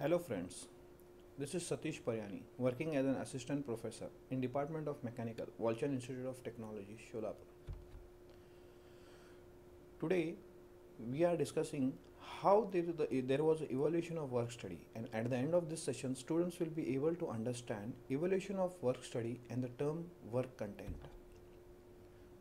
Hello friends, this is Satish Paryani working as an assistant professor in Department of Mechanical, Walchand Institute of Technology, Sholapur. Today we are discussing how there, the, there was evaluation of work study and at the end of this session students will be able to understand evaluation of work study and the term work content.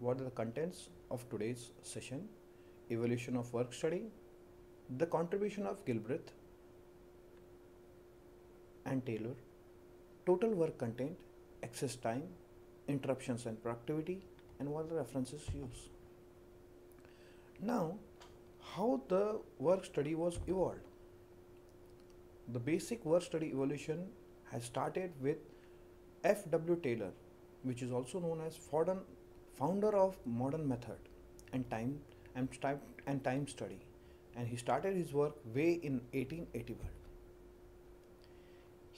What are the contents of today's session? Evaluation of work study, the contribution of Gilbreth and Taylor, total work content, excess time, interruptions and productivity, and what the references used. Now, how the work study was evolved. The basic work study evolution has started with F.W. Taylor, which is also known as founder of modern method and time and time, and time study, and he started his work way in 1881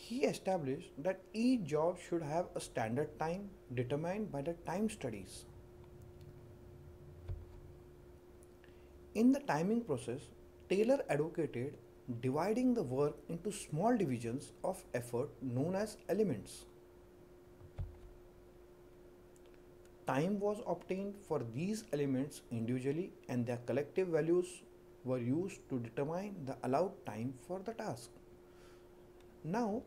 he established that each job should have a standard time determined by the time studies. In the timing process, Taylor advocated dividing the work into small divisions of effort known as elements. Time was obtained for these elements individually and their collective values were used to determine the allowed time for the task. Now,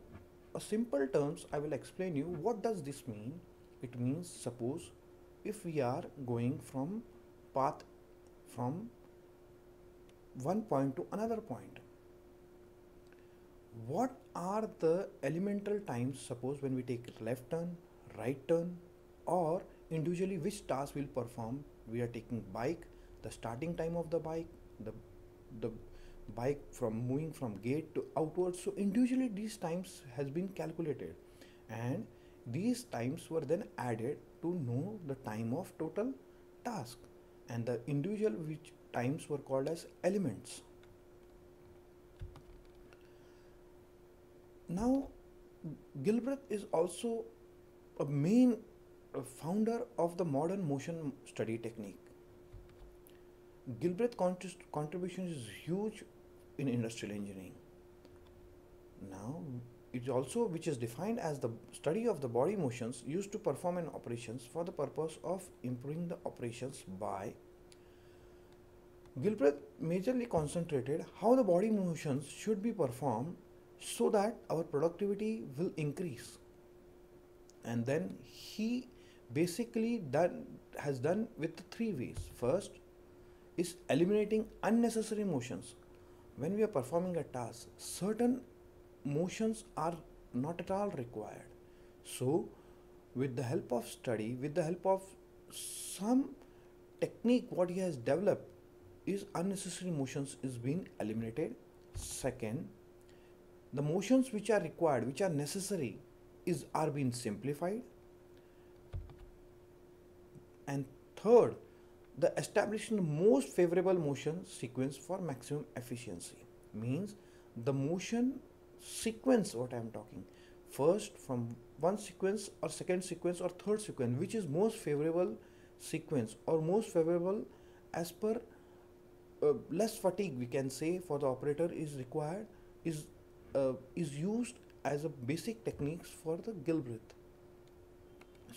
a simple terms I will explain you what does this mean. It means suppose if we are going from path from one point to another point. What are the elemental times suppose when we take left turn, right turn or individually which task will perform we are taking bike the starting time of the bike the the bike from moving from gate to outwards so individually these times has been calculated. And these times were then added to know the time of total task and the individual which times were called as elements. Now gilbreth is also a main founder of the modern motion study technique. Gilbreth contribution is huge in industrial engineering. Now, it also which is defined as the study of the body motions used to perform an operations for the purpose of improving the operations by Gilbreth majorly concentrated how the body motions should be performed so that our productivity will increase. And then he basically done has done with three ways. First is eliminating unnecessary motions when we are performing a task certain motions are not at all required. So with the help of study with the help of some technique what he has developed is unnecessary motions is being eliminated. Second the motions which are required which are necessary is are being simplified. And third the establishing the most favorable motion sequence for maximum efficiency means the motion sequence what i am talking. First from one sequence or second sequence or third sequence which is most favorable sequence or most favorable as per uh, less fatigue we can say for the operator is required is uh, is used as a basic techniques for the Gilbreth.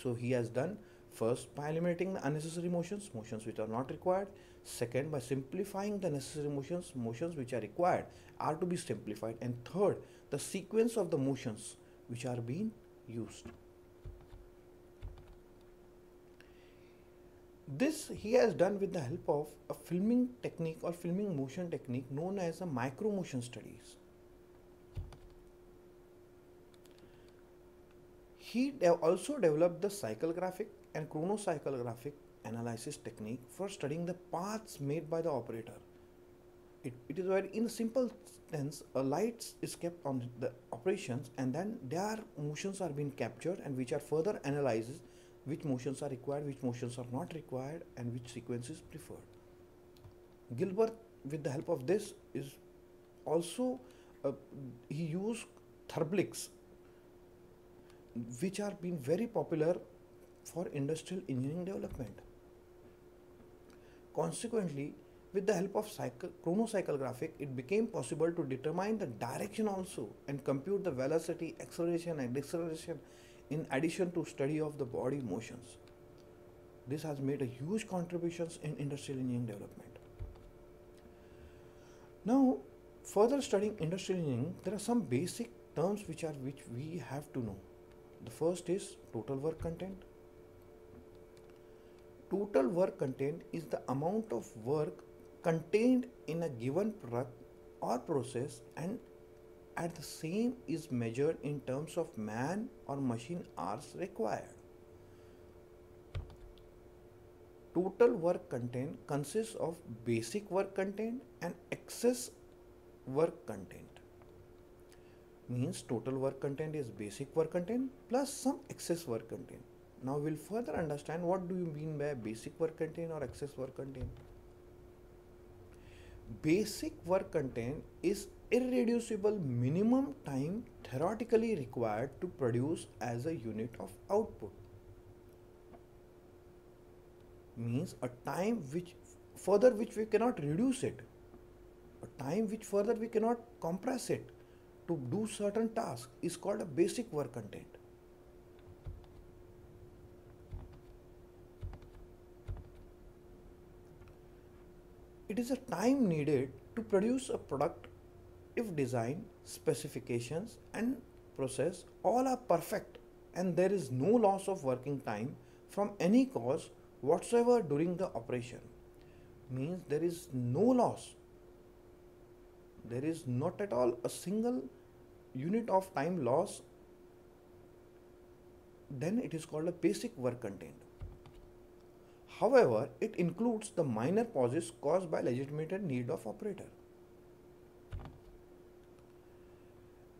So he has done First, by eliminating the unnecessary motions, motions which are not required. Second, by simplifying the necessary motions, motions which are required are to be simplified. And third, the sequence of the motions which are being used. This he has done with the help of a filming technique or filming motion technique known as a micro motion studies. He de also developed the cyclographic and chronocyclographic analysis technique for studying the paths made by the operator. It, it is where in a simple sense a light is kept on the operations and then their motions are being captured and which are further analyzes which motions are required, which motions are not required and which sequence is preferred. Gilbreth, with the help of this is also uh, he used therbligs which are being very popular for industrial engineering development. Consequently, with the help of cycle, chronocycle graphic, it became possible to determine the direction also and compute the velocity, acceleration and deceleration in addition to study of the body motions. This has made a huge contributions in industrial engineering development. Now, further studying industrial engineering, there are some basic terms which are which we have to know. The first is total work content. Total work content is the amount of work contained in a given product or process and at the same is measured in terms of man or machine hours required. Total work content consists of basic work content and excess work content. Means total work content is basic work content plus some excess work content. Now we'll further understand what do you mean by basic work content or excess work content. Basic work content is irreducible minimum time theoretically required to produce as a unit of output. Means a time which further which we cannot reduce it, a time which further we cannot compress it to do certain tasks is called a basic work content. It is a time needed to produce a product if design, specifications and process all are perfect and there is no loss of working time from any cause whatsoever during the operation. Means there is no loss. There is not at all a single unit of time loss. Then it is called a basic work contained However, it includes the minor pauses caused by legitimate need of operator.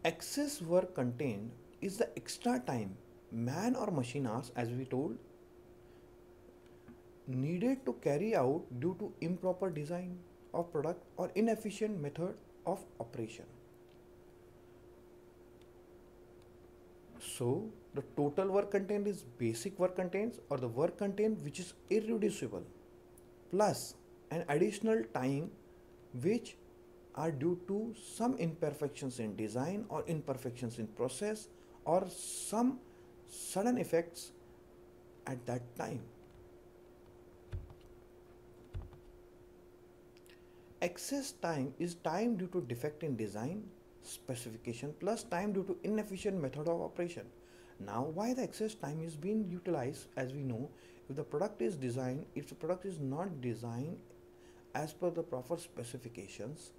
Excess work contained is the extra time man or machine hours as we told needed to carry out due to improper design of product or inefficient method of operation. So the total work content is basic work content or the work content which is irreducible plus an additional time which are due to some imperfections in design or imperfections in process or some sudden effects at that time. Excess time is time due to defect in design, specification plus time due to inefficient method of operation. Now why the excess time is being utilized? As we know if the product is designed if the product is not designed as per the proper specifications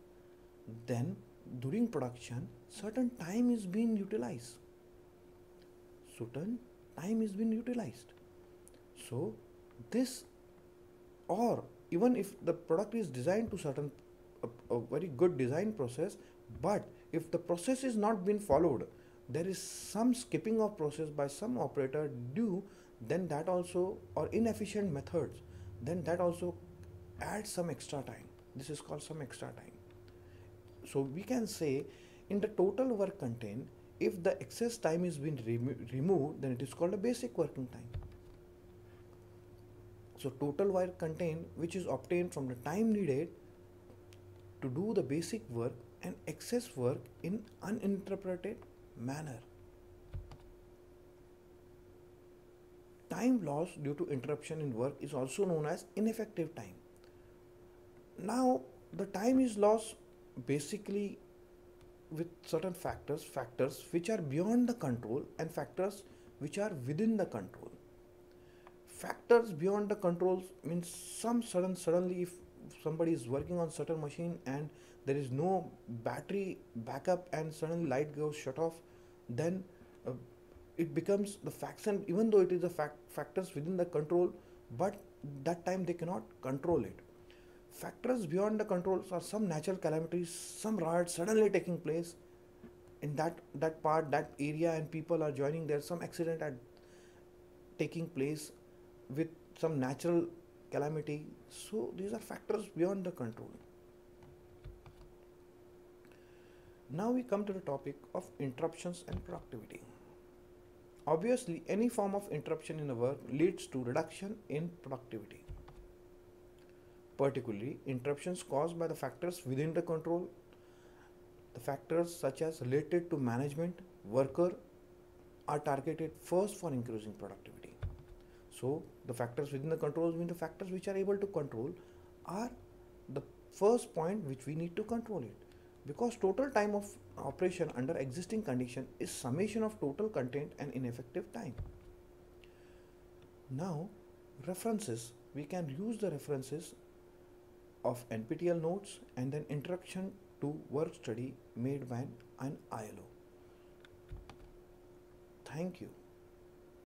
then during production certain time is being utilized. Certain time is being utilized. So this or even if the product is designed to certain a, a very good design process but if the process is not being followed there is some skipping of process by some operator due then that also or inefficient methods then that also adds some extra time this is called some extra time so we can say in the total work content, if the excess time is being remo removed, then it is called a basic working time. So total work content which is obtained from the time needed to do the basic work and excess work in uninterpreted manner. Time loss due to interruption in work is also known as ineffective time. Now the time is lost basically with certain factors factors which are beyond the control and factors which are within the control factors beyond the controls means some sudden suddenly if somebody is working on certain machine and there is no battery backup and suddenly light goes shut off then uh, it becomes the faction even though it is the fact factors within the control but that time they cannot control it factors beyond the controls are some natural calamities, some riots suddenly taking place in that that part, that area, and people are joining there. Some accident at taking place with some natural calamity. So these are factors beyond the control. Now we come to the topic of interruptions and productivity. Obviously, any form of interruption in a work leads to reduction in productivity particularly interruptions caused by the factors within the control, the factors such as related to management, worker are targeted first for increasing productivity. So the factors within the controls mean the factors which are able to control are the first point which we need to control it because total time of operation under existing condition is summation of total content and ineffective time. Now references we can use the references of NPTEL notes and then introduction to work study made by an ILO. Thank you.